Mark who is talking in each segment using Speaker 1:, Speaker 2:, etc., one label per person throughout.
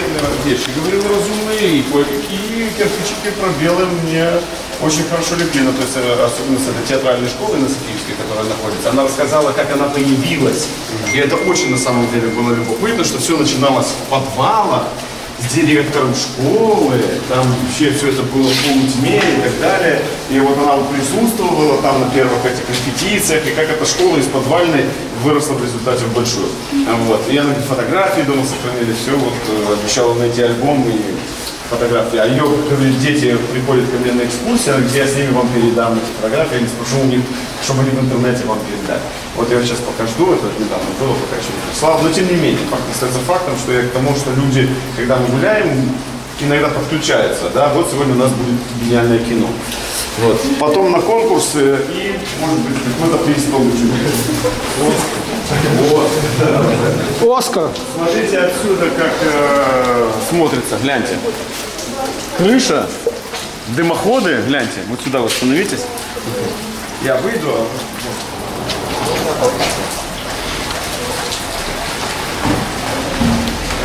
Speaker 1: конкретные вещи говорил разумные, и кое-какие кирпичики пробелы мне очень хорошо легли, ну, то есть, э, особенно с этой театральной школы на Софиевской, которая находится. Она рассказала, как она появилась. И это очень, на самом деле, было любопытно, что все начиналось с подвала, с директором школы, там вообще все это было в полутьме и так далее. И вот она присутствовала там на первых этих репетициях, и как эта школа из подвальной выросла в результате в большую. Вот. И она фотографии дома сохранили, все, вот э, обещала найти альбом и фотографии. А ее дети приходят ко мне на экскурсию, где я с ними вам передам эти фотографии, или спрошу у них, чтобы они в интернете вам передали. Вот я сейчас пока жду, это недавно было, пока еще не прислал. Но тем не менее, факт остается фактом, что я к тому, что люди, когда мы гуляем, иногда подключаются. Да? Вот сегодня у нас будет гениальное кино. Вот. Потом на конкурсы и, может быть, какой-то приз получим. Вот. Вот.
Speaker 2: Оскар.
Speaker 1: Смотрите отсюда, как э, смотрится, гляньте. Крыша, дымоходы, гляньте, вот сюда вы становитесь. Я выйду. а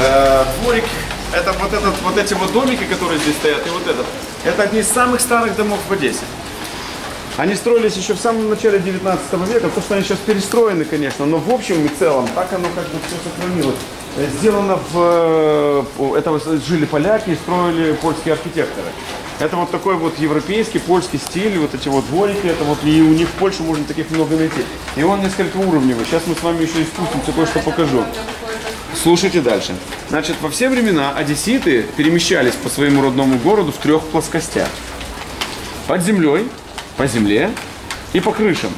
Speaker 1: Э, дворик, это вот, этот, вот эти вот домики, которые здесь стоят, и вот этот. Это одни из самых старых домов в Одессе. Они строились еще в самом начале 19 века, то, что они сейчас перестроены, конечно, но в общем и целом так оно как бы все сохранилось. Э, Сделано в... э, Это жили поляки и строили польские архитекторы. Это вот такой вот европейский, польский стиль, вот эти вот дворики, это вот и у них в Польше можно таких много найти. И он несколько уровневый. Сейчас мы с вами еще и спустимся, кое-что покажу. Слушайте дальше. Значит, во все времена одесситы перемещались по своему родному городу в трех плоскостях. Под землей, по земле и по крышам.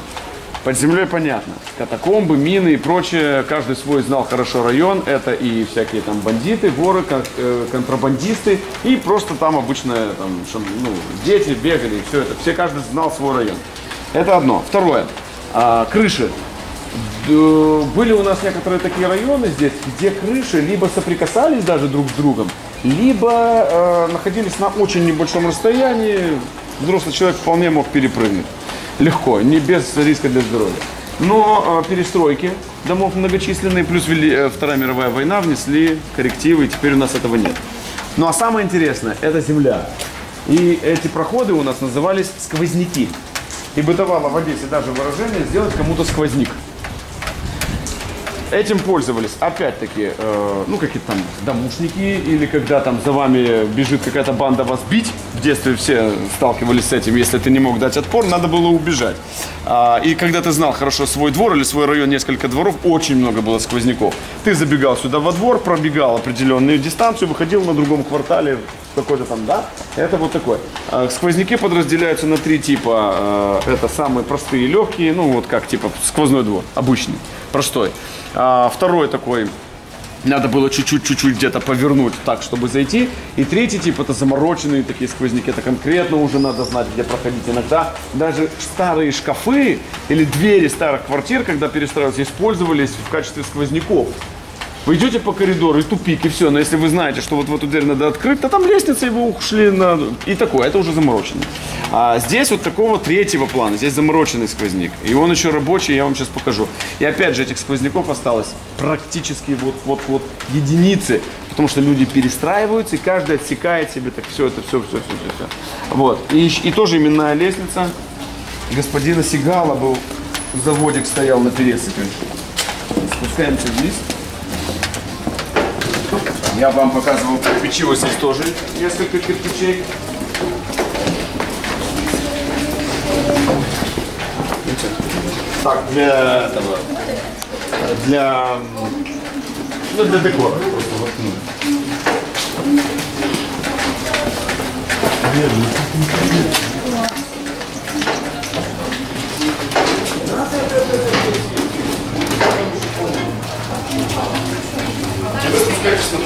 Speaker 1: Под землей понятно. Катакомбы, мины и прочее. Каждый свой знал хорошо район. Это и всякие там бандиты, воры, э, контрабандисты. И просто там обычно там, ну, дети бегали. Все это. Все каждый знал свой район. Это одно. Второе. А, крыши. Были у нас некоторые такие районы здесь, где крыши либо соприкасались даже друг с другом, либо э, находились на очень небольшом расстоянии. Взрослый человек вполне мог перепрыгнуть. Легко, не без риска для здоровья. Но э, перестройки домов многочисленные, плюс вели- э, Вторая мировая война внесли коррективы, и теперь у нас этого нет. Ну а самое интересное, это земля. И эти проходы у нас назывались сквозняки. И бытовало в Одессе даже выражение сделать кому-то сквозник. Этим пользовались, опять-таки, э, ну, какие-то там домушники, или когда там за вами бежит какая-то банда вас бить. В детстве все сталкивались с этим. Если ты не мог дать отпор, надо было убежать. А, и когда ты знал хорошо свой двор или свой район, несколько дворов, очень много было сквозняков. Ты забегал сюда во двор, пробегал определенную дистанцию, выходил на другом квартале, какой-то там, да? Это вот такой. А, Сквозняки подразделяются на три типа. Э, Это самые простые, легкие, ну, вот как типа сквозной двор, обычный, простой. А, Второй такой, надо было чуть-чуть, чуть-чуть где-то повернуть так, чтобы зайти. И третий тип это замороченные такие сквозняки. Это конкретно уже надо знать, где проходить. Иногда даже старые шкафы или двери старых квартир, когда перестраивались, использовались в качестве сквозняков. Вы идете по коридору и тупик, и все. Но если вы знаете, что вот в эту дверь надо открыть, то там лестница, и вы ушли на... И такое, это уже замороченный. А здесь вот такого третьего плана. Здесь замороченный сквозняк. И он еще рабочий, я вам сейчас покажу. И опять же, этих сквозняков осталось практически вот-вот-вот единицы. Потому что люди перестраиваются, и каждый отсекает себе так все это, все, все, все, все. все. Вот. И, и тоже именная лестница. Господина Сигала был, заводик стоял на пересыпе. Спускаемся вниз. Я вам показывал кирпичи, вот здесь тоже несколько кирпичей. Так, для этого, для, ну, для декора просто воткнули. Польский,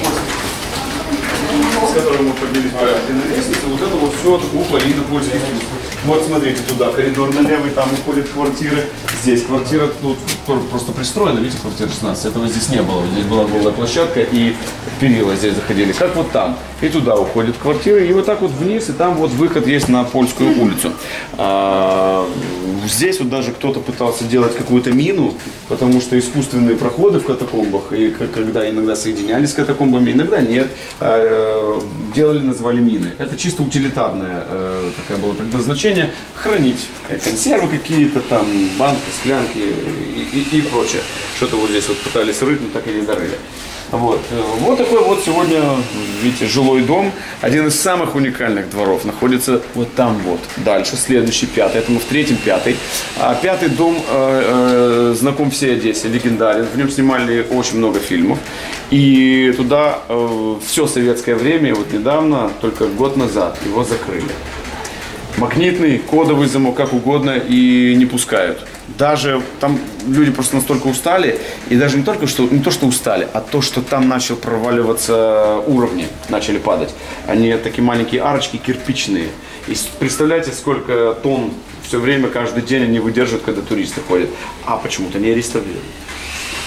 Speaker 1: с которым мы поднялись по на лестнице, вот это вот все упали на польский вкус. Вот смотрите туда, коридор налево, и там уходят квартиры. Здесь квартира тут просто пристроена, видите, квартира 16. Этого здесь не было. Здесь была голая площадка, и перила здесь заходили, как вот там. И туда уходят квартиры, и вот так вот вниз, и там вот выход есть на Польскую улицу. А, здесь вот даже кто-то пытался делать какую-то мину, потому что искусственные проходы в катакомбах, и когда иногда соединялись с катакомбами, иногда нет, а, э, делали, называли мины. Это чисто утилитарное э, такое было предназначение, хранить консервы какие-то там, банки, склянки и, и- и прочее. Что-то вот здесь вот пытались рыть, но так и не дорыли. Вот. э, вот такой вот сегодня, видите, жилой дом. Один из самых уникальных дворов находится вот там вот. Дальше, следующий, пятый. Это мы в третьем, пятый. А пятый дом э, э, знаком всей Одессе, легендарен. В нем снимали очень много фильмов. И туда э, все советское время, вот недавно, только год назад, его закрыли магнитный, кодовый замок, как угодно, и не пускают. Даже там люди просто настолько устали, и даже не только что, не то, что устали, а то, что там начал проваливаться уровни, начали падать. Они такие маленькие арочки кирпичные. И представляете, сколько тонн все время, каждый день они выдерживают, когда туристы ходят. А почему-то не реставрируют.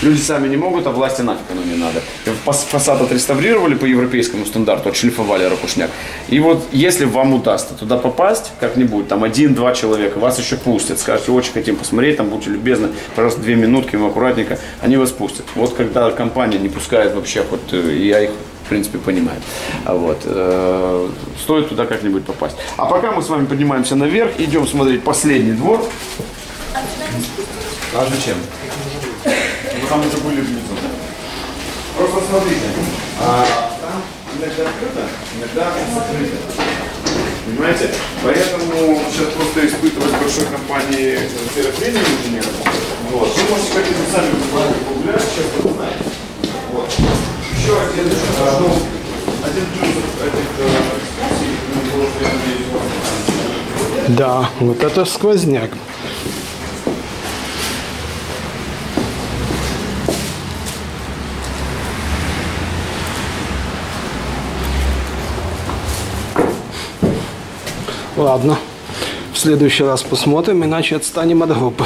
Speaker 1: Люди сами не могут, а власти нафиг оно не надо. Фас- Фасад отреставрировали по европейскому стандарту, отшлифовали ракушняк. И вот если вам удастся туда попасть как-нибудь, там один-два человека, вас еще пустят, скажете, очень хотим посмотреть, там будьте любезны, пожалуйста, две минутки, мы аккуратненько, они вас пустят. Вот когда компания не пускает вообще, вот э, я их в принципе, понимаю. А Вот. э, Стоит туда как-нибудь попасть. А пока мы с вами поднимаемся наверх, идем смотреть последний двор. А зачем? Там уже были внизу. Просто смотрите. А, там иногда открыто, иногда закрыто. Понимаете? Поэтому сейчас просто испытывать большой компании терапии инженеров. Вот. Вы можете хотите сами погулять, сейчас вы знаете. Вот. Еще один, э, ну, один плюс этих э, экскурсий,
Speaker 2: Да, вот это сквозняк. Ладно. В следующий раз посмотрим, иначе отстанем от группы.